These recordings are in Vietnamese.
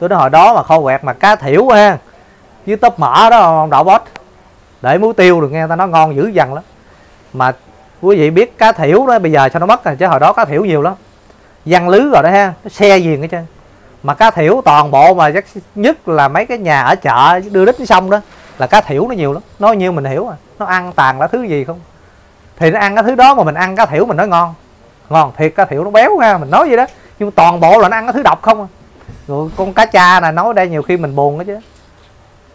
tôi nói hồi đó mà kho quẹt mà cá thiểu ha. Với tóp mỡ đó, ông đậu bót. Để muối tiêu được nghe ta nói ngon dữ dằn lắm. Mà quý vị biết cá thiểu đó, bây giờ sao nó mất rồi, chứ hồi đó cá thiểu nhiều lắm. Văn lứ rồi đó ha, nó xe giềng hết trơn. Mà cá thiểu toàn bộ mà chắc nhất là mấy cái nhà ở chợ, đưa đít xong đó, là cá thiểu nó nhiều lắm. Nói nhiêu mình hiểu à nó ăn tàn là thứ gì không? Thì nó ăn cái thứ đó mà mình ăn cá thiểu mình nói ngon. Ngon thiệt, cá thiểu nó béo ha, mình nói vậy đó. Nhưng toàn bộ là nó ăn cái thứ độc không à rồi con cá cha này nói đây nhiều khi mình buồn đó chứ.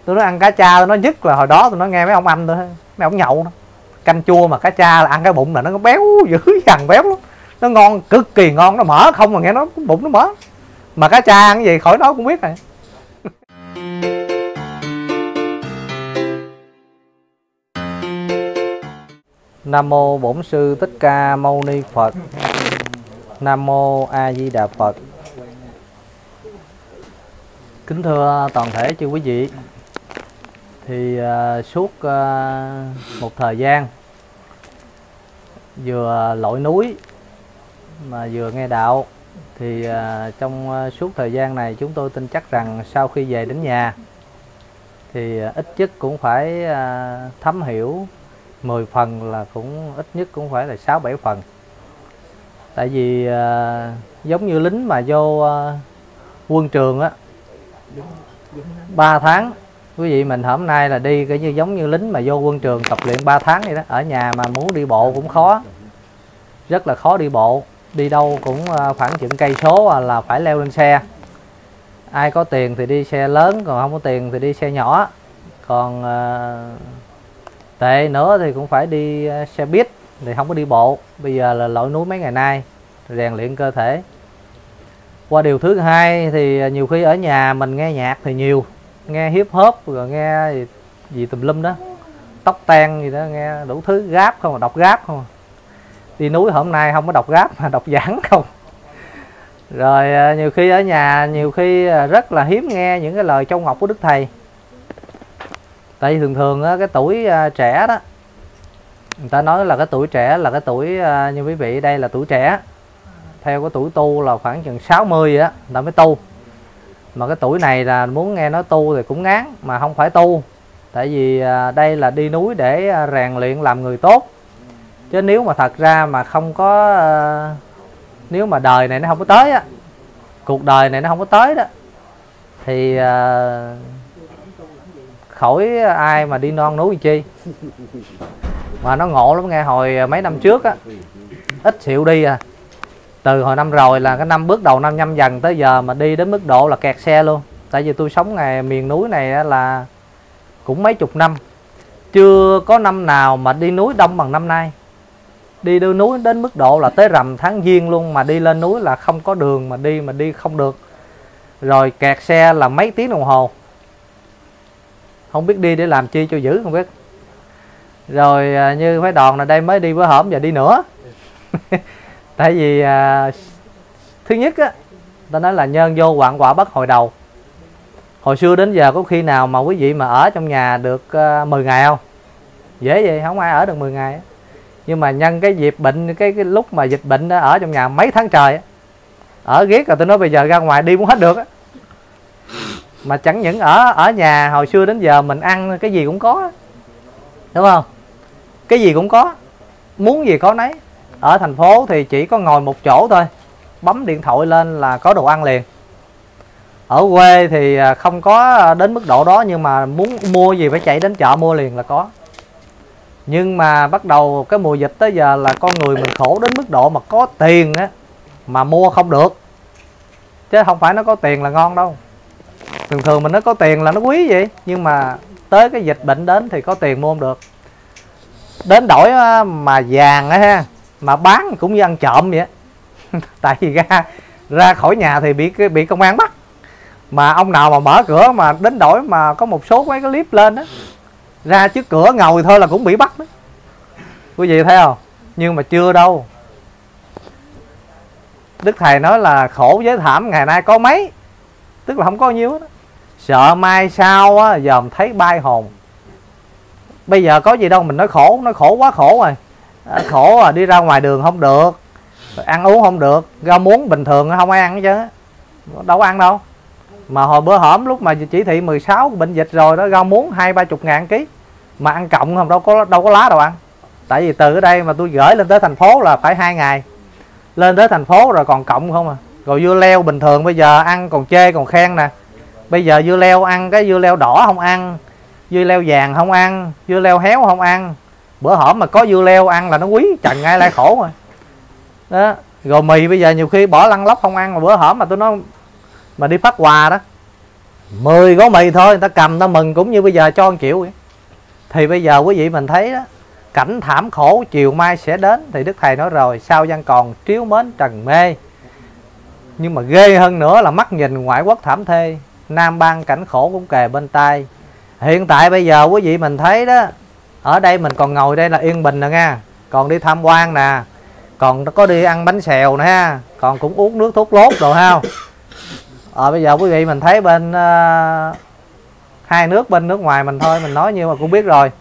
Tôi nói ăn cá cha nó nhất là hồi đó tôi nói nghe mấy ông anh thôi, mấy ông nhậu đó. Canh chua mà cá cha là ăn cái bụng là nó béo dữ dằn béo lắm. Nó ngon, cực kỳ ngon, nó mỡ không mà nghe nó bụng nó mỡ mà cá cha ăn cái gì, khỏi nói cũng biết rồi. Nam mô Bổn sư Thích Ca Mâu Ni Phật. Nam mô A Di Đà Phật. Kính thưa toàn thể chư quý vị. Thì uh, suốt uh, một thời gian vừa lội núi mà vừa nghe đạo thì uh, trong uh, suốt thời gian này chúng tôi tin chắc rằng sau khi về đến nhà thì uh, ít nhất cũng phải uh, thấm hiểu 10 phần là cũng ít nhất cũng phải là 6 7 phần. Tại vì à, giống như lính mà vô à, quân trường á 3 tháng. Quý vị, mình hôm nay là đi cái như giống như lính mà vô quân trường tập luyện 3 tháng vậy đó. Ở nhà mà muốn đi bộ cũng khó. Rất là khó đi bộ. Đi đâu cũng ờ, khoảng chừng cây số à, là phải leo lên xe. Ai có tiền thì đi xe lớn, còn không có tiền thì đi xe nhỏ. Còn ờ, tệ nữa thì cũng phải đi ờ, xe buýt thì không có đi bộ. Bây giờ là lội núi mấy ngày nay, rèn luyện cơ thể qua điều thứ hai thì nhiều khi ở nhà mình nghe nhạc thì nhiều nghe hip hop rồi nghe gì, gì tùm lum đó tóc ten gì đó nghe đủ thứ gáp không à, đọc gáp không à. đi núi hôm nay không có đọc gáp mà đọc giảng không. Rồi à, nhiều khi ở nhà nhiều khi rất là hiếm nghe những cái lời châu ngọc của đức thầy. Tại vì thường thường á, cái tuổi trẻ đó người ta nói là cái tuổi trẻ là cái tuổi như quý vị đây là tuổi trẻ theo cái tuổi tu là khoảng chừng 60 á là mới tu. Mà cái tuổi này là muốn nghe nói tu thì cũng ngán, mà không phải tu. Tại vì à, đây là đi núi để à, rèn luyện làm người tốt. Chứ nếu mà thật ra mà không có à, nếu mà đời này nó không có tới á, cuộc đời này nó không có tới đó, thì khỏi ai mà đi non núi chi. Mà nó ngộ lắm, nghe hồi mấy năm trước á, ít xịu đi à từ hồi năm rồi là cái năm bước đầu năm nhâm dần tới giờ mà đi đến mức độ là kẹt xe luôn. Tại vì tôi sống ngày, miền núi này là cũng mấy chục năm. Chưa có năm nào mà đi núi đông bằng năm nay. Đi đưa núi đến mức độ là tới rằm tháng giêng luôn mà đi lên núi là không có đường mà đi mà đi không được. Rồi kẹt xe là mấy tiếng đồng hồ. Không biết đi để làm chi cho dữ không biết. Rồi à, như phái đòn là đây mới đi bữa hổm giờ đi nữa. tại vì à, thứ nhất á ta nói là nhân vô quặng quả bất hồi đầu. Hồi xưa đến giờ có khi nào mà quý vị mà ở trong nhà được uh, à, 10 ngày không? Dễ vậy không ai ở được 10 ngày nhưng mà nhân cái dịp bệnh cái, cái lúc mà dịch bệnh đó, ở trong nhà mấy tháng trời ở ghét rồi tôi nói bây giờ ra ngoài đi muốn hết được mà chẳng những ở ở nhà hồi xưa đến giờ mình ăn cái gì cũng có đúng không? Cái gì cũng có muốn gì có nấy ở thành phố thì chỉ có ngồi một chỗ thôi. Bấm điện thoại lên là có đồ ăn liền. Ở quê thì à, không có đến mức độ đó, nhưng mà muốn mua gì phải chạy đến chợ mua liền là có. Nhưng mà bắt đầu cái mùa dịch tới giờ là con người mình khổ đến mức độ mà có tiền á, mà mua không được. Chứ không phải nó có tiền là ngon đâu. Thường thường mình nó có tiền là nó quý vậy, nhưng mà tới cái dịch bệnh đến thì có tiền mua không được. Đến đổi à, mà vàng á ha mà bán cũng như ăn trộm vậy tại vì ra ra khỏi nhà thì bị bị công an bắt. Mà ông nào mà mở cửa mà đến đổi mà có một số mấy cái clip lên đó ra trước cửa ngồi thôi là cũng bị bắt đó. Quý vị thấy không? Nhưng mà chưa đâu. Đức thầy nói là khổ giới thảm, ngày nay có mấy? Tức là không có nhiêu đó sợ mai sau á, dòm thấy bay hồn. Bây giờ có gì đâu, mình nói khổ nói khổ quá khổ rồi. Ờ, khổ à đi ra ngoài đường không được. Ăn uống không được. Rau muống bình thường không ai ăn chứ đâu có ăn đâu. Mà hồi bữa hổm lúc mà chỉ thị 16 bệnh dịch rồi đó, rau muống hai, ba chục ngàn ký. Mà ăn cộng không, đâu có đâu có lá đâu ăn. Tại vì từ ở đây mà tôi gửi lên tới thành phố là phải hai ngày. Lên tới thành phố rồi còn cộng không à. Rồi dưa leo bình thường, bây giờ ăn còn chê, còn khen nè. Bây giờ dưa leo ăn, cái dưa leo đỏ không ăn, dưa leo vàng không ăn, dưa leo héo không ăn bữa hổm mà có dưa leo ăn là nó quý, trần ngay lại khổ rồi đó rồi mì bây giờ nhiều khi bỏ lăn lóc không ăn mà bữa hổm mà tôi nói mà đi phát quà đó. 10 gói mì thôi, người ta cầm ta mừng cũng như bây giờ cho 1 triệu vậy. Thì bây giờ quý vị mình thấy đó, cảnh thảm khổ chiều mai sẽ đến, thì đức thầy nói rồi, sao văn còn triếu mến trần mê. Nhưng mà ghê hơn nữa là mắt nhìn ngoại quốc thảm thê, nam bang cảnh khổ cũng kề bên tay hiện tại bây giờ quý vị mình thấy đó ở đây mình còn ngồi đây là yên bình nè nha. Còn đi tham quan nè. Còn có đi ăn bánh xèo nè còn cũng uống nước thuốc lốt rồi ha. À, bây giờ quý vị mình thấy bên uh, hai nước bên nước ngoài mình thôi mình nói như mà cũng biết rồi.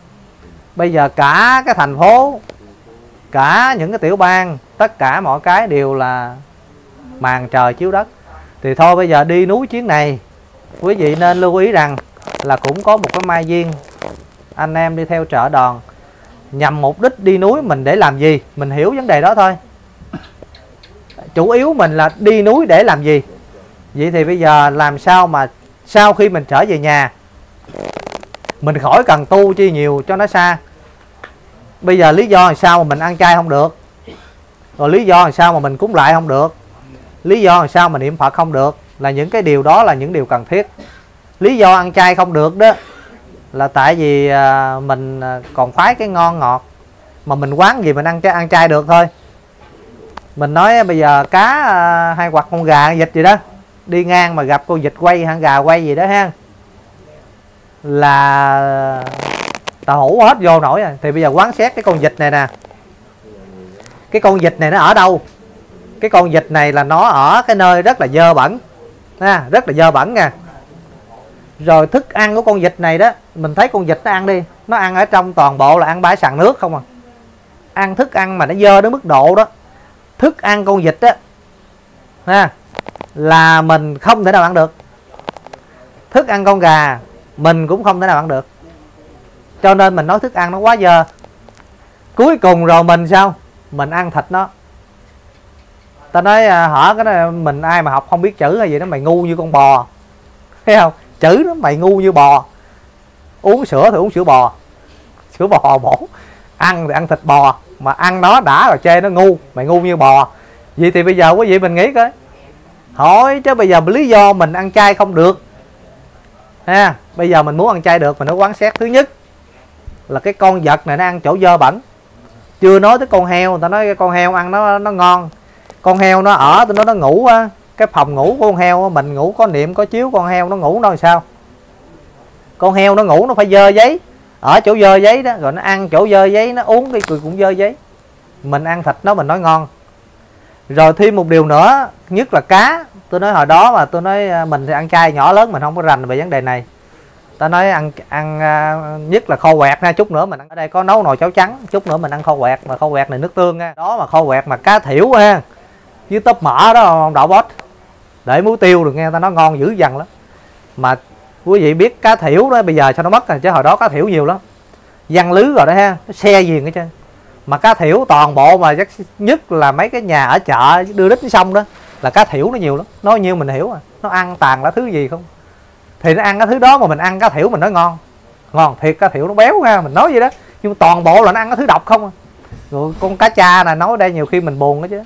Bây giờ cả cái thành phố cả những cái tiểu bang tất cả mọi cái đều là màn trời chiếu đất. Thì thôi bây giờ đi núi chuyến này. Quý vị nên lưu ý rằng là cũng có một cái mai duyên anh em đi theo trợ đòn. Nhằm mục đích đi núi mình để làm gì? Mình hiểu vấn đề đó thôi. Chủ yếu mình là đi núi để làm gì? Vậy thì bây giờ làm sao mà sau khi mình trở về nhà, mình khỏi cần tu chi nhiều cho nó xa? Bây giờ lý do là sao mà mình ăn chay không được? Rồi lý do là sao mà mình cúng lại không được? Lý do là sao mà niệm phật không được? Là những cái điều đó là những điều cần thiết. Lý do ăn chay không được đó là tại vì à, mình à, còn khoái cái ngon ngọt mà mình quán gì mình ăn chay ăn chay được thôi. Mình nói à, bây giờ cá hay hoặc con gà vịt gì đó đi ngang mà gặp con vịt quay hay gà quay gì đó ha. Là tàu hủ hết vô nổi rồi. Thì bây giờ quán xét cái con vịt này nè. Cái con vịt này nó ở đâu? Cái con vịt này là nó ở cái nơi rất là dơ bẩn ha, rất là dơ bẩn nha rồi thức ăn của con vịt này đó, mình thấy con vịt nó ăn đi. Nó ăn ở trong toàn bộ là ăn bãi sàn nước không à. Ăn thức ăn mà nó dơ đến mức độ đó. Thức ăn con vịt á, ha, là mình không thể nào ăn được. Thức ăn con gà, mình cũng không thể nào ăn được. Cho nên mình nói thức ăn nó quá dơ. Cuối cùng rồi mình sao? Mình ăn thịt nó. Ta nói à, hỏi hở cái này mình, ai mà học không biết chữ hay gì đó, mày ngu như con bò. Thấy không? Chữ nó mày ngu như bò. Uống sữa thì uống sữa bò. Sữa bò bổ. Ăn thì ăn thịt bò. Mà ăn nó đã rồi, chê nó ngu. Mày ngu như bò. Vậy thì bây giờ quý vị mình nghĩ coi. Hỏi chứ bây giờ lý do mình ăn chay không được. Ha, bây giờ mình muốn ăn chay được mình nó quán xét. Thứ nhất là cái con vật này nó ăn chỗ dơ bẩn. Chưa nói tới con heo, người ta nói cái con heo ăn nó nó ngon. Con heo nó ở tôi nó nó ngủ á cái phòng ngủ của con heo mình ngủ có niệm, có chiếu con heo nó ngủ nó làm sao? Con heo nó ngủ nó phải dơ giấy. Ở chỗ dơ giấy đó, rồi nó ăn chỗ dơ giấy, nó uống cái cười cũng dơ giấy. Mình ăn thịt nó, mình nói ngon. Rồi thêm một điều nữa, nhất là cá. Tôi nói hồi đó mà tôi nói à, mình thì ăn chay nhỏ lớn, mình không có rành về vấn đề này. Ta nói ăn ăn à, nhất là kho quẹt nha chút nữa mình ở đây có nấu nồi cháo trắng, chút nữa mình ăn kho quẹt, mà kho quẹt này nước tương nha đó mà kho quẹt mà cá thiểu ha. Với tớp mỡ đó, ông đậu bót để muối tiêu được, nghe ta nó ngon dữ dằn lắm. Mà quý vị biết cá thiểu đó, bây giờ sao nó mất rồi, chứ hồi đó cá thiểu nhiều lắm. Văn lứ rồi đó ha, nó xe giềng hết trơn. Mà cá thiểu toàn bộ mà chắc nhất là mấy cái nhà ở chợ đưa đít xong đó, là cá thiểu nó nhiều lắm. Nói nhiêu mình hiểu à nó ăn tàn là thứ gì không? Thì nó ăn cái thứ đó mà mình ăn cá thiểu mình nói ngon. Ngon thiệt, cá thiểu nó béo ha, mình nói vậy đó. Nhưng toàn bộ là nó ăn cái thứ độc không à. Rồi con cá cha này nói đây nhiều khi mình buồn đó chứ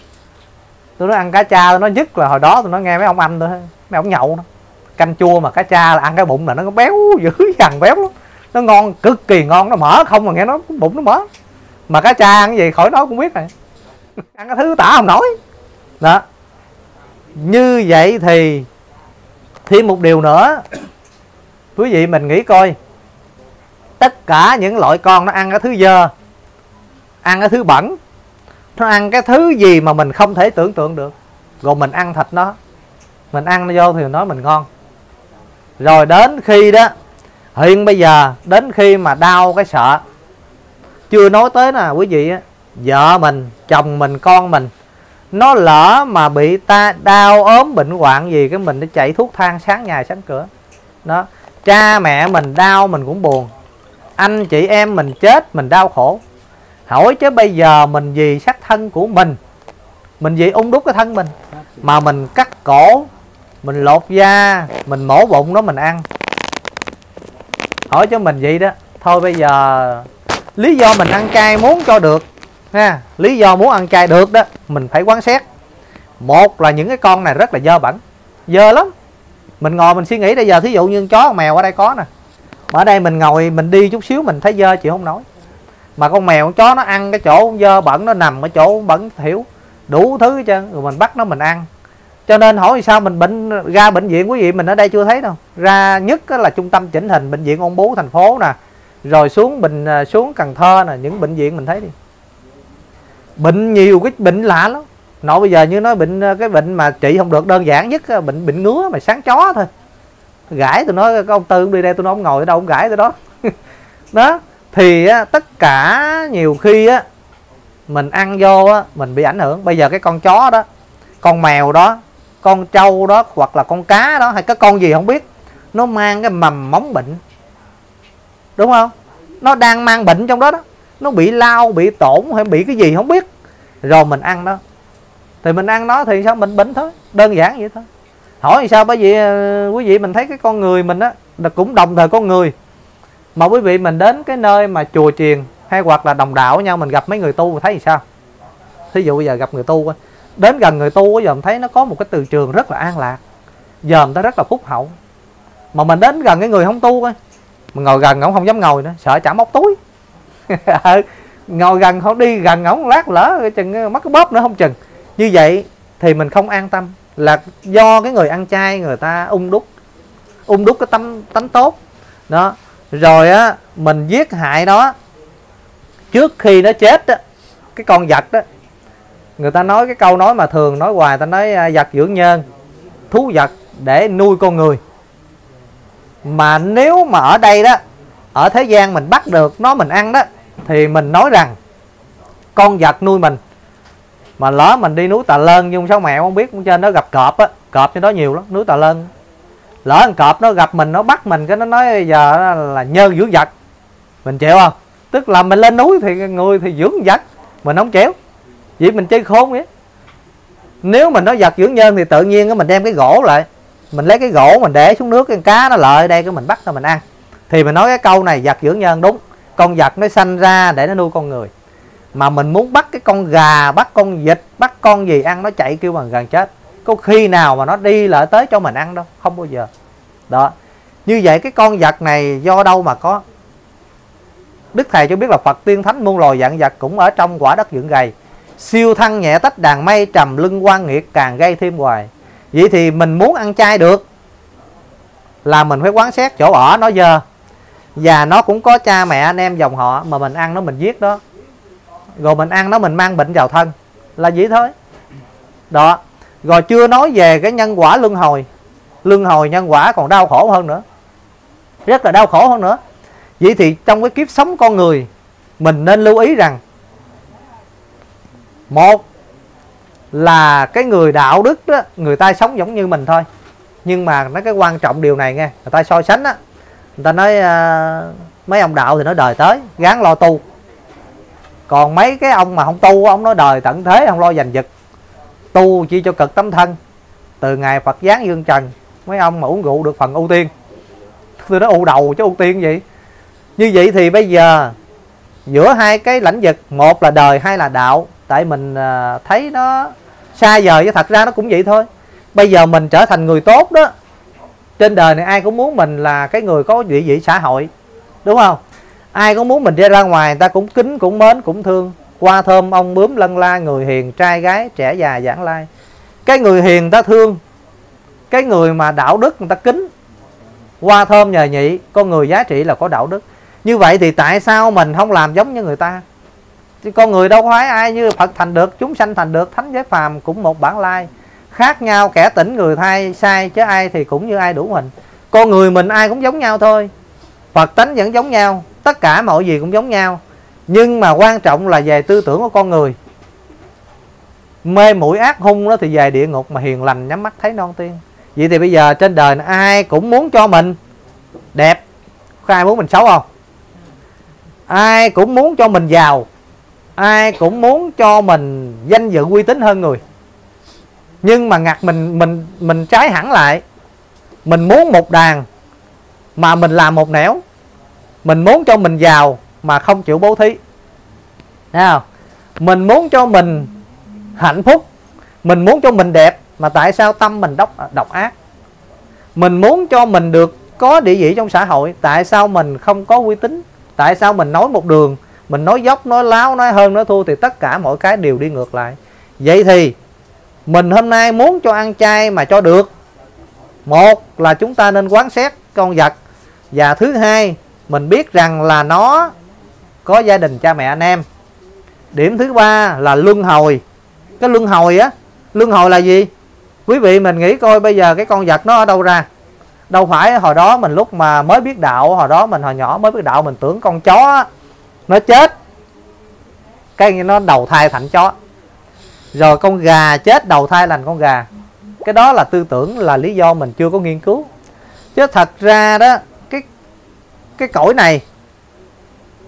tôi nói ăn cá cha nó nhất là hồi đó tôi nói nghe mấy ông anh thôi, mấy ông nhậu đó. Canh chua mà cá cha là ăn cái bụng là nó béo dữ dằn béo lắm. Nó ngon, cực kỳ ngon, nó mở không mà nghe nó bụng nó mở. Mà cá cha ăn cái gì khỏi nói cũng biết rồi. Ăn cái thứ tả không nổi đó. Như vậy thì thêm một điều nữa. Quý vị mình nghĩ coi. Tất cả những loại con nó ăn cái thứ dơ, ăn cái thứ bẩn nó ăn cái thứ gì mà mình không thể tưởng tượng được. Rồi mình ăn thịt nó. Mình ăn nó vô thì nói mình ngon. Rồi đến khi đó hiện bây giờ, đến khi mà đau cái sợ, chưa nói tới nè quý vị á, vợ mình, chồng mình, con mình, nó lỡ mà bị ta đau ốm bệnh hoạn gì cái mình nó chạy thuốc thang sáng nhà sáng cửa. Đó, cha mẹ mình đau mình cũng buồn, anh chị em mình chết mình đau khổ hỏi chứ bây giờ mình vì xác thân của mình mình vì ung đúc cái thân mình, mà mình cắt cổ, mình lột da, mình mổ bụng đó mình ăn. Hỏi cho mình vậy đó. Thôi bây giờ, lý do mình ăn chay muốn cho được, ha, lý do muốn ăn chay được đó, mình phải quan sát. Một là những cái con này rất là dơ bẩn, dơ lắm. Mình ngồi mình suy nghĩ, bây giờ thí dụ như chó con mèo ở đây có nè ở đây mình ngồi mình đi chút xíu mình thấy dơ, chịu không nổi mà con mèo con chó nó ăn cái chỗ dơ bẩn nó nằm ở chỗ bẩn thiểu, đủ thứ hết trơn, rồi mình bắt nó mình ăn. Cho nên hỏi sao mình bệnh, ra bệnh viện quý vị mình ở đây chưa thấy đâu. Ra nhất là trung tâm chỉnh hình, bệnh viện ung bú thành phố nè, rồi xuống bình à, xuống cần thơ nè, những bệnh viện mình thấy đi. Bệnh nhiều cái bệnh lạ lắm. Nội bây giờ như nói bệnh à, cái bệnh mà trị không được, đơn giản nhất bệnh bệnh ngứa mà sáng chó thôi. Gãi tôi nói có ông tư đi đây tôi nói ông ngồi ở đâu, ông gãi tôi đó. Đó thì á, tất cả nhiều khi á mình ăn vô á mình bị ảnh hưởng. Bây giờ cái con chó đó con mèo đó con trâu đó hoặc là con cá đó hay cái con gì không biết nó mang cái mầm móng bệnh. Đúng không? Nó đang mang bệnh trong đó đó. Nó bị lao bị tổn hay bị cái gì không biết. Rồi mình ăn đó. Thì mình ăn nó thì sao? Mình bệnh thôi. Đơn giản vậy thôi. Hỏi sao? Bởi vì ờ, quý vị mình thấy cái con người mình á cũng đồng thời con người mà quý vị, mình đến cái nơi mà chùa chiền hay hoặc là đồng đạo nhau, mình gặp mấy người tu, mình thấy thì sao? Thí dụ bây giờ gặp người tu đến gần người tu giờ mình thấy nó có một cái từ trường rất là an lạc. Giờ mình thấy rất là phúc hậu. Mà mình đến gần cái người không tu coi mình ngồi gần ổng không dám ngồi nữa, sợ chả móc túi. Ừ, ngồi gần không đi gần ổng lát lỡ chừng mất cái bóp nữa không chừng. Như vậy thì mình không an tâm, là do cái người ăn chay người ta ung đúc ung đúc cái tâm tánh tốt. Đó rồi á, mình giết hại nó. Trước khi nó chết á, cái con vật đó người ta nói cái câu nói mà thường nói hoài ta nói à, vật dưỡng nhân, thú vật để nuôi con người. Mà nếu mà ở đây đó, ở thế gian mình bắt được nó mình ăn đó, thì mình nói rằng con vật nuôi mình, mà lỡ mình đi núi Tà Lơn nhưng sao mẹ không biết cũng trên đó gặp cọp á, cọp trên đó nhiều lắm, núi Tà Lơn lỡ con cọp nó gặp mình, nó bắt mình, cái nó nói giờ là nhơn dưỡng vật mình chịu không? Tức là mình lên núi thì người thì dưỡng vật mình không chịu. Vậy mình chơi khôn vậy. Nếu mình nói vật dưỡng nhân thì tự nhiên mình đem cái gỗ lại. Mình lấy cái gỗ mình để xuống nước, cái cá nó lợi đây, cái mình bắt ra mình ăn. Thì mình nói cái câu này vật dưỡng nhân đúng. Con vật nó sanh ra để nó nuôi con người. Mà mình muốn bắt cái con gà, bắt con vịt, bắt con gì ăn, nó chạy kêu bằng gần chết có khi nào mà nó đi lại tới cho mình ăn đâu? Không bao giờ. Đó. Như vậy cái con vật này do đâu mà có? Đức thầy cho biết là phật tiên thánh muôn loài dạng vật cũng ở trong quả đất dưỡng gầy. Siêu thăng nhẹ tách đàn mây trầm lưng quan nghiệt càng gây thêm hoài. Vậy thì mình muốn ăn chay được là mình phải quán xét chỗ ở nó giờ. Và nó cũng có cha mẹ anh em dòng họ mà mình ăn nó mình giết đó. Rồi mình ăn nó mình mang bệnh vào thân. Là vậy thôi. Đó rồi chưa nói về cái nhân quả luân hồi. Luân hồi nhân quả còn đau khổ hơn nữa. Rất là đau khổ hơn nữa. Vậy thì trong cái kiếp sống con người mình nên lưu ý rằng một là cái người đạo đức đó người ta sống giống như mình thôi. Nhưng mà nó cái quan trọng điều này nghe người ta so sánh á. Người ta nói uh, mấy ông đạo thì nói đời tới gán lo tu. Còn mấy cái ông mà không tu ông nói đời tận thế không lo giành giật tu chi cho cực tấm thân. Từ ngày Phật giáng dương trần, mấy ông mà uống rượu được phần ưu tiên. Tôi nói ưu đầu chứ ưu tiên gì? Như vậy thì bây giờ, giữa hai cái lãnh vực, một là đời, hai là đạo, tại mình à, thấy nó xa vời chứ thật ra nó cũng vậy thôi. Bây giờ mình trở thành người tốt đó, trên đời này ai cũng muốn mình là cái người có vị vị xã hội, đúng không? Ai cũng muốn mình đi ra ngoài, người ta cũng kính, cũng mến, cũng thương qua thơm, ông bướm lân la, người hiền, trai gái, trẻ già, giảng lai. Cái người hiền người ta thương, cái người mà đạo đức người ta kính. Qua thơm nhờ nhị, con người giá trị là có đạo đức. Như vậy thì tại sao mình không làm giống như người ta? Chứ con người đâu phải ai như Phật thành được, chúng sanh thành được, thánh giới phàm cũng một bản lai. Khác nhau, kẻ tỉnh người thay sai, chứ ai thì cũng như ai đủ mình. Con người mình ai cũng giống nhau thôi. Phật tánh vẫn giống nhau, tất cả mọi gì cũng giống nhau nhưng mà quan trọng là về tư tưởng của con người. Mê mũi ác hung đó thì về địa ngục mà hiền lành nhắm mắt thấy non tiên. Vậy thì bây giờ trên đời này, ai cũng muốn cho mình đẹp? Có ai muốn mình xấu không? Ai cũng muốn cho mình giàu. Ai cũng muốn cho mình danh dự uy tín hơn người. Nhưng mà ngặt mình mình mình trái hẳn lại. Mình muốn một đàn mà mình làm một nẻo. Mình muốn cho mình giàu mà không chịu bố thí. Nào, mình muốn cho mình hạnh phúc mình muốn cho mình đẹp mà tại sao tâm mình độc độc ác? Mình muốn cho mình được có địa vị trong xã hội tại sao mình không có uy tín? Tại sao mình nói một đường mình nói dốc nói láo nói hơn nói thua thì tất cả mọi cái đều đi ngược lại? Vậy thì mình hôm nay muốn cho ăn chay mà cho được. Một là chúng ta nên quán xét con vật và thứ hai mình biết rằng là nó có gia đình cha mẹ anh em. Điểm thứ ba là luân hồi. Cái luân hồi á, luân hồi là gì? Quý vị mình nghĩ coi bây giờ cái con vật nó ở đâu ra? Đâu phải hồi đó mình lúc mà mới biết đạo, hồi đó mình hồi nhỏ mới biết đạo, mình tưởng con chó nó chết. Cái nó đầu thai thành chó. Rồi con gà chết, đầu thai thành con gà. Cái đó là tư tưởng, là lý do mình chưa có nghiên cứu. Chứ thật ra đó, cái cái cõi này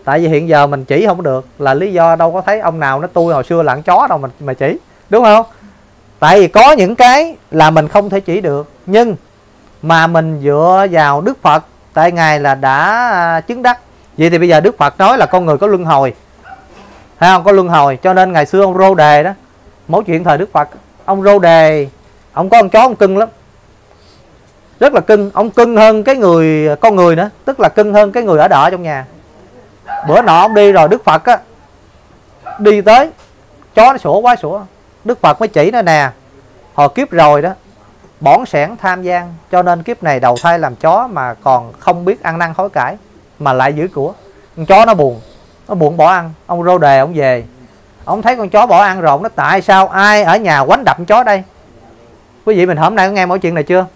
tại vì hiện giờ mình chỉ không được là lý do đâu có thấy ông nào nó tôi hồi xưa là ăn chó đâu mình mà chỉ, đúng không? Tại vì có những cái là mình không thể chỉ được, nhưng mà mình dựa vào đức phật, tại ngài là đã à, chứng đắc. Vậy thì bây giờ đức phật nói là con người có luân hồi hay không có luân hồi, cho nên ngày xưa ông rô đề đó, mẫu chuyện thời đức phật, ông rô đề, ông có con chó ông cưng lắm. Rất là cưng, ông cưng hơn cái người, con người nữa, tức là cưng hơn cái người ở đợ trong nhà bữa nọ ông đi rồi đức phật á đi tới chó nó sủa quá sủa. Đức phật mới chỉ nó nè hồi kiếp rồi đó bỏn sẻn tham gian cho nên kiếp này đầu thai làm chó mà còn không biết ăn năn hối cải mà lại giữ của. Con chó nó buồn nó buồn bỏ ăn ông rô đề ông về. Ông thấy con chó bỏ ăn rồi ông nói tại sao ai ở nhà quánh đập con chó đây? Quý vị mình hôm nay có nghe mỗi chuyện này chưa?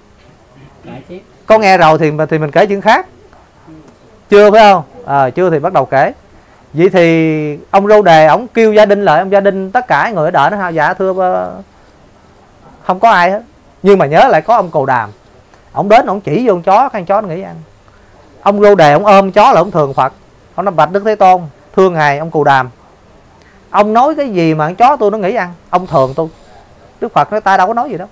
Có nghe rồi thì thì mình kể chuyện khác. Chưa phải không à, chưa thì bắt đầu kể. Vậy thì ông râu đề ông kêu gia đình lại ông gia đình tất cả người ở đợi nó dạ thưa ờ, không có ai hết. Nhưng mà nhớ lại có ông cầu đàm. Ông đến ông chỉ vô con chó con chó nó nghĩ ăn. Ông râu đề ông ôm chó là ông thường phật. Ông nói bạch đức thế tôn thương ngài ông cù đàm. Ông nói cái gì mà con chó tôi nó nghĩ ăn? Ông thường tôi. Đức phật nói ta đâu có nói gì đâu.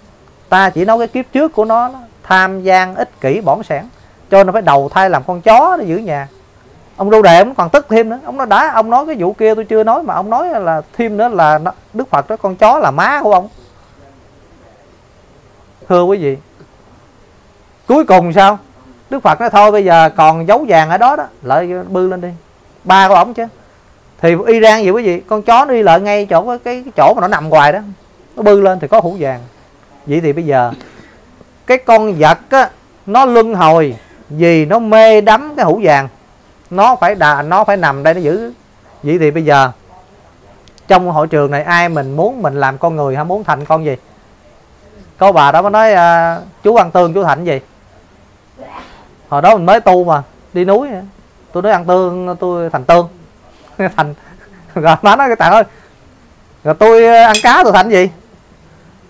Ta chỉ nói cái kiếp trước của nó, tham gian ích kỷ bỏng sẻn cho nên phải đầu thai làm con chó để giữ nhà ông đâu đề ông còn tức thêm nữa. Ông nói đã ông nói cái vụ kia tôi chưa nói mà ông nói là thêm nữa là đức phật đó con chó là má của ông. Thưa quý vị cuối cùng sao? Đức phật nói thôi bây giờ còn dấu vàng ở đó đó lợi bư lên đi. Ba của ổng chứ. Thì iran gì quý vị con chó nó đi lợi ngay chỗ cái, cái chỗ mà nó nằm hoài đó nó bư lên thì có hũ vàng. Vậy thì bây giờ cái con vật á nó luân hồi vì nó mê đắm cái hũ vàng nó phải đà nó phải nằm đây nó giữ. Vậy thì bây giờ trong hội trường này ai mình muốn mình làm con người hay muốn thành con gì? Có bà đó mới nói à, chú ăn tương chú thành gì? Hồi đó mình mới tu mà đi núi. Tôi nói ăn tương tôi thành tương thành rồi má nói cái tạng ơi. Rồi tôi à, ăn cá tôi thành gì?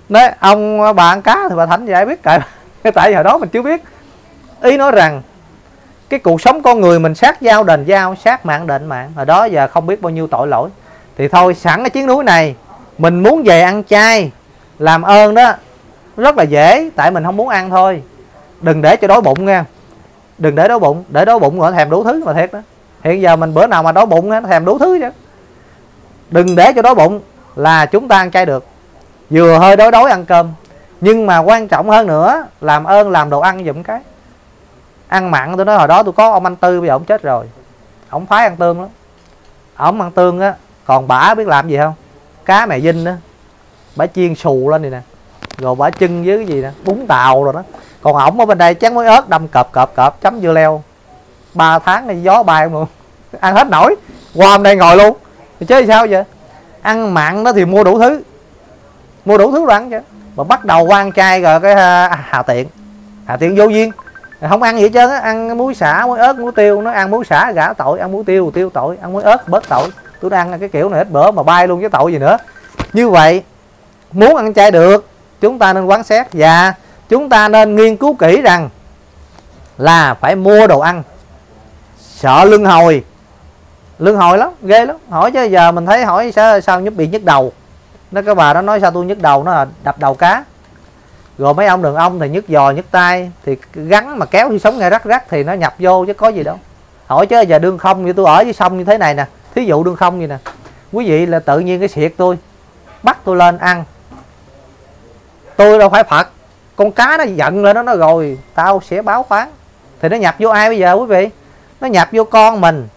Nói ông à, bà ăn cá thì bà thành gì? Ai biết tại tại giờ hồi đó mình chưa biết. Ý nói rằng cái cuộc sống con người mình sát giao đền giao, sát mạng đền mạng. Hồi đó giờ không biết bao nhiêu tội lỗi. Thì thôi, sẵn cái chiến núi này, mình muốn về ăn chay, làm ơn đó. Rất là dễ, tại mình không muốn ăn thôi. Đừng để cho đói bụng nha. Đừng để đói bụng, để đói bụng rồi thèm đủ thứ mà thiệt đó. Hiện giờ mình bữa nào mà đói bụng nó thèm đủ thứ chứ. Đừng để cho đói bụng là chúng ta ăn chay được. Vừa hơi đói đói ăn cơm, nhưng mà quan trọng hơn nữa, làm ơn, làm đồ ăn giùm cái ăn mặn tôi nói hồi đó tôi có ông anh tư, bây giờ ông chết rồi. Ông phái ăn tương lắm. Ông ăn tương á, còn bả biết làm gì không? Cá mè dinh đó bả chiên xù lên này nè. Rồi bả chân với cái gì nè? Bún tàu rồi đó. Còn ổng ở bên đây chén muối ớt đâm cọp cọp cọp, chấm dưa leo. Ba tháng này gió bay luôn ăn hết nổi. Qua hôm đây ngồi luôn. Thì chứ sao vậy? Ăn mặn đó thì mua đủ thứ. Mua đủ thứ rồi ăn chứ. Mà bắt đầu quan chay rồi cái à, hà tiện. Hà tiện vô duyên không ăn gì hết trơn á, ăn muối xả, muối ớt, muối tiêu. Nó ăn muối xả gã tội, ăn muối tiêu tiêu tội, ăn muối ớt, bớt tội. Tôi đang ăn cái kiểu này hết bữa mà bay luôn với tội gì nữa. Như vậy, muốn ăn chay được, chúng ta nên quán xét và chúng ta nên nghiên cứu kỹ rằng là phải mua đồ ăn. Sợ lưng hồi. Lưng hồi lắm, ghê lắm. Hỏi chứ giờ mình thấy hỏi sao sao nhức bị nhức đầu. Nó cái bà đó nói sao tôi nhức đầu, nó là đập đầu cá rồi mấy ông đường ông thì nhức giò nhức tay thì gắn mà kéo đi sống nghe rắc rắc thì nó nhập vô chứ có gì đâu. Hỏi chứ, giờ đương không như tôi ở với sông như thế này nè, thí dụ đương không như nè. Quý vị là tự nhiên cái xiệt tôi, bắt tôi lên ăn. Tôi đâu phải phật, con cá nó giận lên nó nó rồi, tao sẽ báo khoán thì nó nhập vô ai bây giờ quý vị? Nó nhập vô con mình.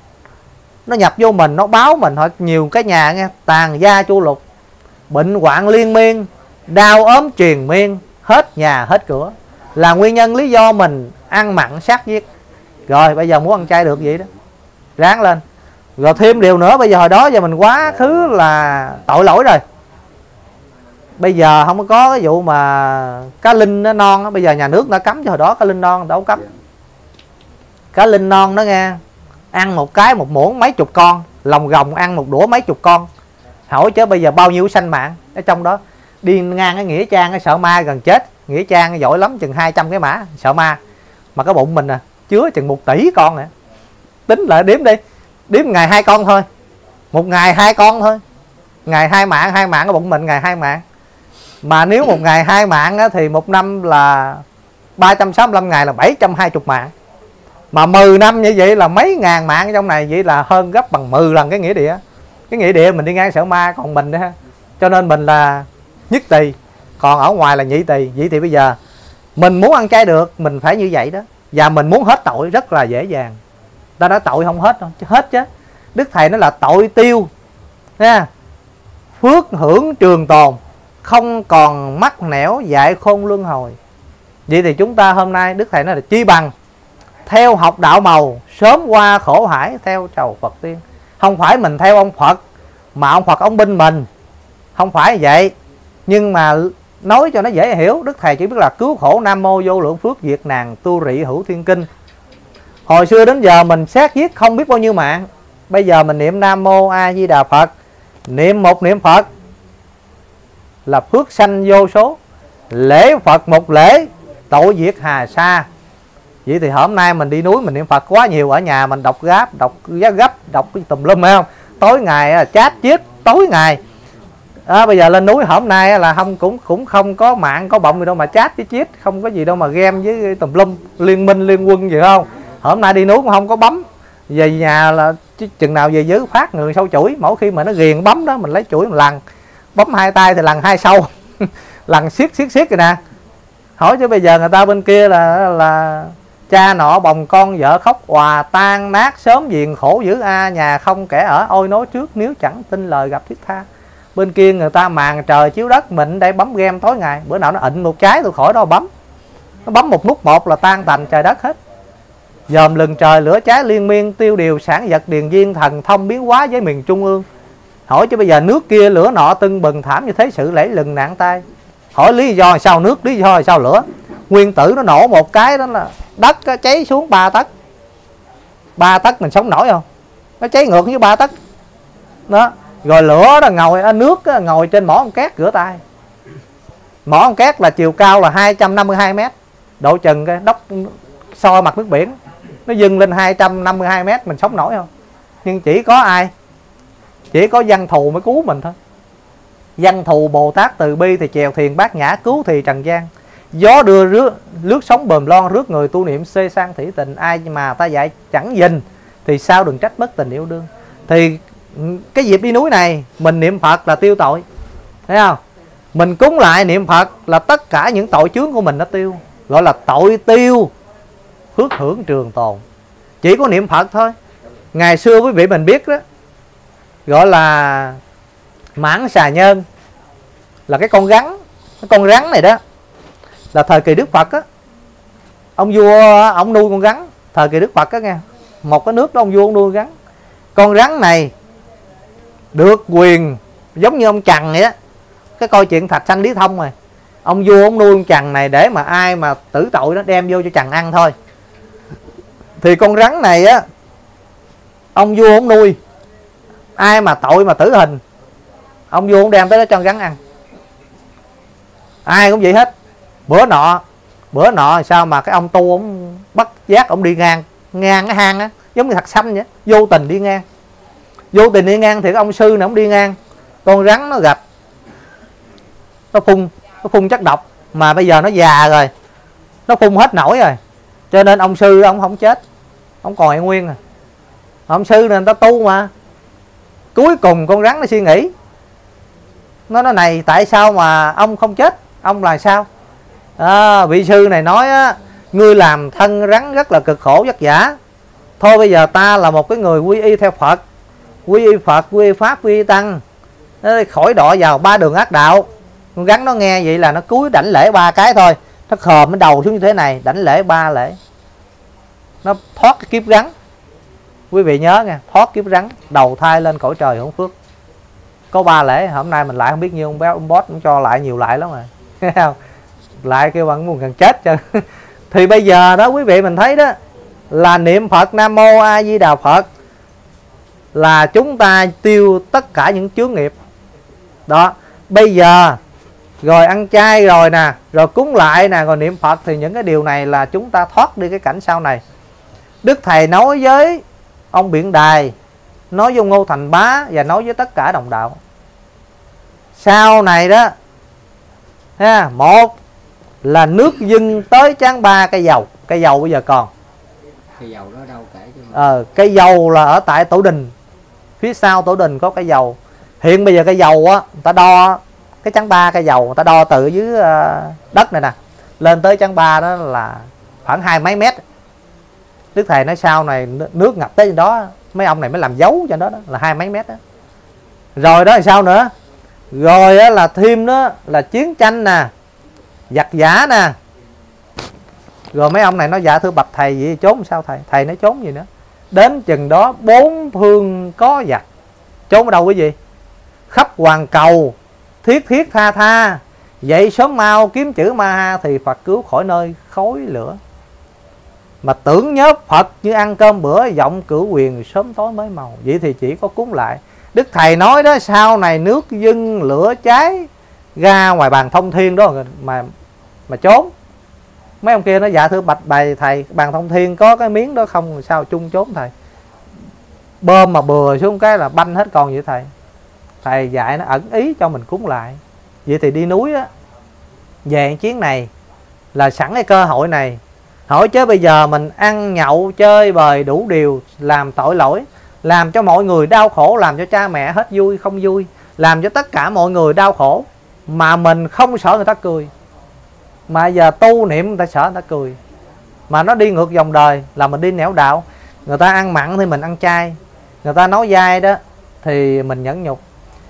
Nó nhập vô mình, nó báo mình hỏi nhiều cái nhà nghe, tàn gia chu lục, bệnh hoạn liên miên, đau ốm truyền miên hết nhà, hết cửa. Là nguyên nhân lý do mình ăn mặn, sát giết. Rồi, bây giờ muốn ăn chay được vậy đó. Ráng lên. Rồi thêm điều nữa, bây giờ hồi đó giờ mình quá khứ là tội lỗi rồi. Bây giờ không có cái vụ mà cá linh nó non bây giờ nhà nước đã cấm cho hồi đó cá linh non, đâu cấm. Cá linh non đó nghe, ăn một cái, một muỗng, mấy chục con. Lòng gồng ăn một đũa, mấy chục con. Hỏi chứ bây giờ bao nhiêu sanh mạng ở trong đó? Đi ngang cái nghĩa trang cái sợ ma gần chết. Nghĩa trang giỏi lắm chừng 200 cái mã sợ ma. Mà cái bụng mình à chứa chừng một tỷ con nè tính lại đếm đi đếm ngày hai con thôi. Một ngày hai con thôi. Ngày hai mạng hai mạng cái bụng mình ngày hai mạng. Mà nếu một ngày hai mạng á, thì một năm là 365 ngày là 720 mạng. Mà 10 năm như vậy là mấy ngàn mạng trong này vậy là hơn gấp bằng 10 lần cái nghĩa địa. Cái nghĩa địa mình đi ngang sợ ma còn mình đó ha. Cho nên mình là nhất tỳ. Còn ở ngoài là nhị tỳ. Vậy thì bây giờ, mình muốn ăn chay được, mình phải như vậy đó. Và mình muốn hết tội rất là dễ dàng. Ta nói tội không hết đâu, chứ hết chứ. Đức thầy nó là tội tiêu nha phước hưởng trường tồn, không còn mắc nẻo dạy khôn luân hồi. Vậy thì chúng ta hôm nay, đức thầy nói là chi bằng, theo học đạo màu, sớm qua khổ hải, theo chầu phật tiên. Không phải mình theo ông phật, mà ông phật ông binh mình. Không phải vậy nhưng mà nói cho nó dễ hiểu, đức thầy chỉ biết là cứu khổ nam mô vô lượng phước diệt nàng tu rị hữu thiên kinh. Hồi xưa đến giờ mình xét giết không biết bao nhiêu mạng. Bây giờ mình niệm nam mô a di đà phật. Niệm một niệm phật là phước sanh vô số. Lễ phật một lễ, tội diệt hà sa. Vậy thì hôm nay mình đi núi mình niệm phật quá nhiều, ở nhà mình đọc gáp, đọc giá gấp, đọc cái tùm lum hay không? Tối ngày à, chat chết tối ngày à, bây giờ lên núi hôm nay là không cũng cũng không có mạng có bọng gì đâu mà chat với chít không có gì đâu mà game với tùm lum liên minh liên quân gì không? Hôm nay đi núi cũng không có bấm. Về nhà là chừng nào về dưới phát người sâu chuỗi mỗi khi mà nó ghiền bấm đó mình lấy chuỗi một lần bấm hai tay thì lần hai sâu. Lần siết siết siết rồi nè. Hỏi chứ bây giờ người ta bên kia là là cha nọ bồng con vợ khóc hòa tan nát sớm viền khổ dữ a nhà không kẻ ở ôi nói trước nếu chẳng tin lời gặp thiết tha bên kia người ta màn trời chiếu đất mình đây bấm game tối ngày. Bữa nào nó ịnh một trái tôi khỏi đó bấm. Nó bấm một nút một là tan tành trời đất hết. Dòm lừng trời lửa cháy liên miên, tiêu điều sản vật điền viên thần thông biến hóa với miền trung ương. Hỏi chứ bây giờ nước kia lửa nọ tưng bừng thảm như thế sự lẫy lừng nạn tay hỏi lý do sao nước, lý do sao lửa? Nguyên tử nó nổ một cái đó là đất cháy xuống ba tấc. Ba tấc mình sống nổi không? Nó cháy ngược với ba tấc. Đó rồi lửa đó ngồi ở nước đó, ngồi trên mỏ ông cát rửa tay. Mỏ ông cát là chiều cao là 252 mét. Độ chừng cái đốc so mặt nước biển nó dâng lên 252 mét mình sống nổi không? Nhưng chỉ có ai? Chỉ có văn thù mới cứu mình thôi. Văn thù bồ tát từ bi thì chèo thuyền bát nhã cứu thì trần gian. Gió đưa rước lướt sóng bờm lon rước người tu niệm xê sang thủy tình. Ai mà ta dạy chẳng dình thì sao đừng trách bất tình yêu đương. Thì cái dịp đi núi này, mình niệm phật là tiêu tội. Thấy không? Mình cúng lại niệm phật là tất cả những tội chướng của mình nó tiêu. Gọi là tội tiêu phước hưởng trường tồn. Chỉ có niệm phật thôi. Ngày xưa quý vị mình biết đó, gọi là mãn xà nhân là cái con rắn, cái con rắn này đó, là thời kỳ đức phật á. Ông vua ông nuôi con rắn, thời kỳ đức phật á nghe. Một cái nước đó, ông vua ông nuôi rắn. Con rắn này được, quyền. Giống như ông trần vậy á. Cái coi chuyện thạch sanh lý thông rồi ông vua ông nuôi ông trần này để mà ai mà tử tội nó đem vô cho trần ăn thôi. Thì con rắn này á, ông vua ông nuôi. Ai mà tội mà tử hình, ông vua ông đem tới đó cho rắn ăn. Ai cũng vậy hết. Bữa nọ bữa nọ sao mà cái ông tu ông bắt giác ông đi ngang ngang cái hang á, giống như thật xanh vậy vô tình đi ngang vô tình đi ngang thì cái ông sư này ông đi ngang. Con rắn nó gặp. Nó phun nó phun chất độc. Mà bây giờ nó già rồi. Nó phun hết nổi rồi. Cho nên ông sư ông không chết. Ông còn nguyên à. Ông sư nên ta tu mà. Cuối cùng con rắn nó suy nghĩ. Nó nói này tại sao mà ông không chết? Ông là sao? À, vị sư này nói á ngươi làm thân rắn rất là cực khổ vất vả. Thôi bây giờ ta là một cái người quy y theo phật quy y phật, quy y pháp, quy y tăng khỏi đọa vào ba đường ác đạo. Con rắn nó nghe vậy là nó cúi đảnh lễ ba cái thôi. Nó khòm cái đầu xuống như thế này, đảnh lễ ba lễ. Nó thoát cái kiếp rắn. Quý vị nhớ nha thoát kiếp rắn, đầu thai lên cõi trời hưởng phước. Có ba lễ, hôm nay mình lại không biết nhiêu, ông béo ông boss cũng cho lại nhiều lại lắm rồi. Lại kêu bằng muốn gần chết cho thì bây giờ đó, quý vị mình thấy đó, là niệm phật nam mô a di đà phật là chúng ta tiêu tất cả những chướng nghiệp. Đó bây giờ rồi ăn chay rồi nè rồi cúng lại nè rồi niệm phật thì những cái điều này là chúng ta thoát đi cái cảnh sau này. Đức thầy nói với ông biển đài nói với ngô thành bá và nói với tất cả đồng đạo. Sau này đó ha một là nước dưng tới chán ba cây dầu cây dầu bây giờ còn. Cây dầu đó đâu kể cho ờ, cây dầu là ở tại tổ đình phía sau tổ đình có cây dầu. Hiện bây giờ cây dầu á người ta đo cái chắn ba cây dầu người ta đo từ dưới ờ, đất này nè lên tới chắn ba đó là khoảng hai mấy mét. Đức thầy nói sau này nước ngập tới đó mấy ông này mới làm dấu cho đó, đó là hai mấy mét đó rồi đó là sao nữa? Rồi là thêm đó là chiến tranh nè giặc giả nè. Rồi mấy ông này nó dạ thưa bạch thầy gì trốn sao thầy? Thầy nói trốn gì nữa? Đến chừng đó bốn phương có giặc. Trốn ở đâu cái gì khắp hoàn cầu, thiết thiết tha tha. Dậy sớm mau kiếm chữ ma ha thì phật cứu khỏi nơi khói lửa. Mà tưởng nhớ phật như ăn cơm bữa, giọng cửu quyền sớm tối mới màu. Vậy thì chỉ có cúng lại. Đức thầy nói đó, sau này nước dưng lửa cháy ra ngoài bàn thông thiên đó, mà mà trốn mấy ông kia nó dạ thưa, bạch bày thầy, bàn thông thiên có cái miếng đó không? Sao chung chốn thầy? Bơm mà bừa xuống cái là banh hết còn vậy thầy. Thầy dạy nó ẩn ý cho mình cúng lại. Vậy thì đi núi á, về chuyến này là sẵn cái cơ hội này. Hỏi chứ bây giờ mình ăn nhậu, chơi bời đủ điều, làm tội lỗi, làm cho mọi người đau khổ, làm cho cha mẹ hết vui không vui, làm cho tất cả mọi người đau khổ mà mình không sợ người ta cười mà giờ tu niệm người ta sợ người ta cười mà nó đi ngược dòng đời là mình đi nẻo đạo người ta ăn mặn thì mình ăn chay người ta nói dai đó thì mình nhẫn nhục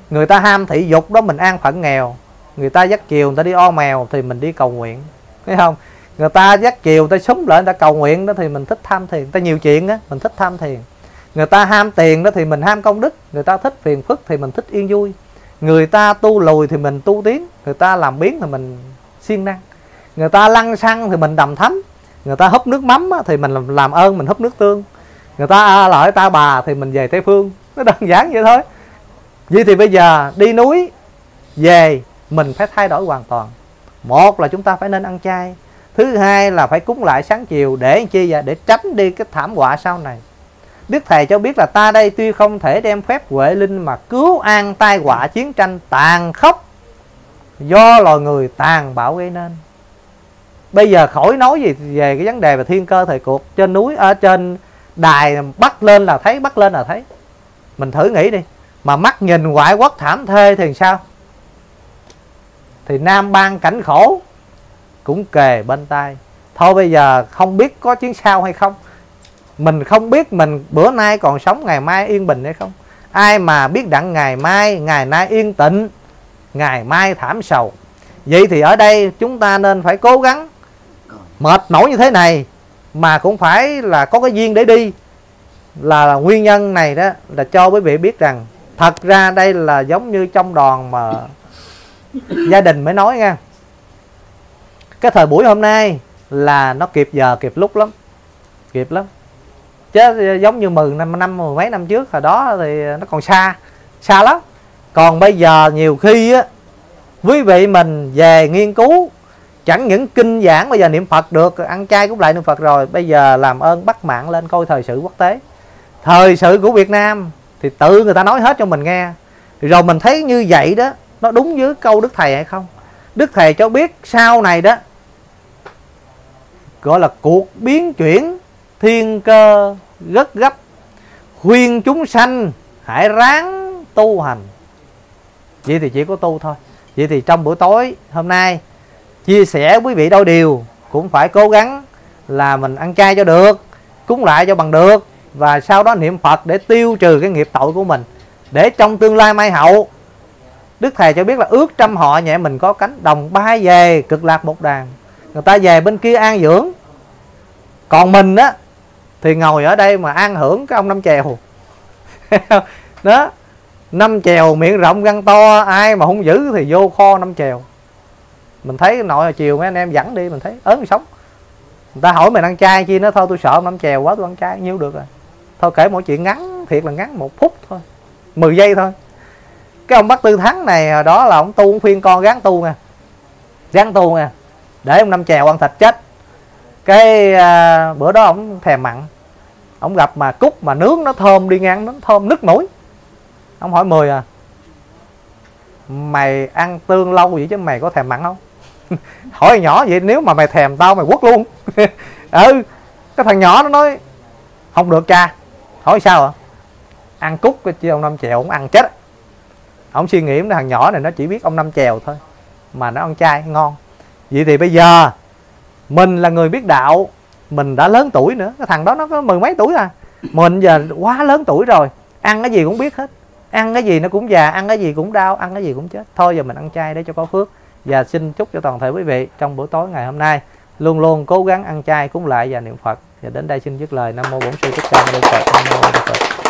người ta ham thị dục đó mình ăn phận nghèo người ta dắt chiều người ta đi o mèo thì mình đi cầu nguyện thấy không người ta dắt chiều người ta súng lại người ta cầu nguyện đó thì mình thích tham thiền người ta nhiều chuyện á mình thích tham thiền người ta ham tiền đó thì mình ham công đức người ta thích phiền phức thì mình thích yên vui người ta tu lùi thì mình tu tiến người ta làm biến thì mình siêng năng người ta lăn xăng thì mình đầm thấm người ta húp nước mắm thì mình làm, làm ơn mình húp nước tương. Người ta à, lợi ta bà thì mình về tây phương. Nó đơn giản vậy thôi. Vậy thì bây giờ đi núi về mình phải thay đổi hoàn toàn. Một là chúng ta phải nên ăn chay. Thứ hai là phải cúng lại sáng chiều để chi vậy? Để tránh đi cái thảm họa sau này. Đức thầy cho biết là ta đây tuy không thể đem phép huệ linh mà cứu an tai họa chiến tranh tàn khốc. Do loài người tàn bạo gây nên bây giờ khỏi nói gì về cái vấn đề về thiên cơ thời cuộc. Trên núi ở trên đài bắt lên là thấy bắt lên là thấy. Mình thử nghĩ đi. Mà mắt nhìn ngoại quốc thảm thê thì sao? Thì nam ban cảnh khổ cũng kề bên tay thôi bây giờ không biết có chiến sao hay không. Mình không biết mình bữa nay còn sống ngày mai yên bình hay không. Ai mà biết đặng ngày mai, ngày nay yên tịnh ngày mai thảm sầu. Vậy thì ở đây chúng ta nên phải cố gắng mệt nổi như thế này, mà cũng phải là có cái duyên để đi, là nguyên nhân này đó là cho quý vị biết rằng thật ra đây là giống như trong đoàn mà gia đình mới nói nha. Cái thời buổi hôm nay là nó kịp giờ, kịp lúc lắm, kịp lắm. Chứ giống như mười năm năm, mười mấy năm trước, hồi đó thì nó còn xa xa lắm. Còn bây giờ nhiều khi á, quý vị mình về nghiên cứu chẳng những kinh giảng bây giờ niệm phật được, ăn chay cũng lại niệm phật rồi. Bây giờ làm ơn bắt mạng lên coi thời sự quốc tế. Thời sự của việt nam thì tự người ta nói hết cho mình nghe. Rồi mình thấy như vậy đó, nó đúng với câu đức thầy hay không? Đức thầy cho biết sau này đó, gọi là cuộc biến chuyển thiên cơ rất gấp, khuyên chúng sanh hãy ráng tu hành. Vậy thì chỉ có tu thôi. Vậy thì trong buổi tối hôm nay chia sẻ quý vị đôi điều. Cũng phải cố gắng là mình ăn chay cho được, cúng lại cho bằng được, và sau đó niệm phật để tiêu trừ cái nghiệp tội của mình. Để trong tương lai mai hậu, đức thầy cho biết là ước trăm họ nhẹ mình có cánh đồng bay về cực lạc một đàn. Người ta về bên kia an dưỡng. Còn mình á, thì ngồi ở đây mà an hưởng cái ông năm chèo. Đó, năm chèo miệng rộng răng to, ai mà không giữ thì vô kho năm chèo mình thấy nội chiều mấy anh em dẫn đi mình thấy ớn sống. Người ta hỏi mình ăn chay chi nó thôi tôi sợ năm chèo quá tôi ăn chay nhiêu được rồi. Thôi kể mỗi chuyện ngắn thiệt là ngắn một phút thôi 10 giây thôi. Cái ông bác tư thắng này đó là ông tu ông khuyên con gán tu nè, gán tu nè, để ông năm chèo ăn thịt chết. Cái à, bữa đó ông thèm mặn ông gặp mà cúc mà nướng nó thơm đi ngang nó thơm nứt mũi. Ông hỏi mười à mày ăn tương lâu vậy chứ mày có thèm mặn không? hỏi nhỏ vậy, nếu mà mày thèm tao, mày quất luôn. Ừ cái thằng nhỏ nó nói, không được cha. Hỏi sao ạ? Ăn cúc chứ ông năm chèo cũng ăn chết ông suy nghĩ thằng nhỏ này nó chỉ biết ông năm chèo thôi, mà nó ăn chay ngon. Vậy thì bây giờ, mình là người biết đạo, mình đã lớn tuổi nữa, cái thằng đó nó có mười mấy tuổi à. Mình giờ quá lớn tuổi rồi, ăn cái gì cũng biết hết. Ăn cái gì nó cũng già, ăn cái gì cũng đau, ăn cái gì cũng chết. Thôi giờ mình ăn chay để cho có phước và xin chúc cho toàn thể quý vị trong buổi tối ngày hôm nay luôn luôn cố gắng ăn chay, cúng lại và niệm phật. Và đến đây xin dứt lời. Nam mô bổn sư thích ca mâu ni phật. Nam mô bổn phật.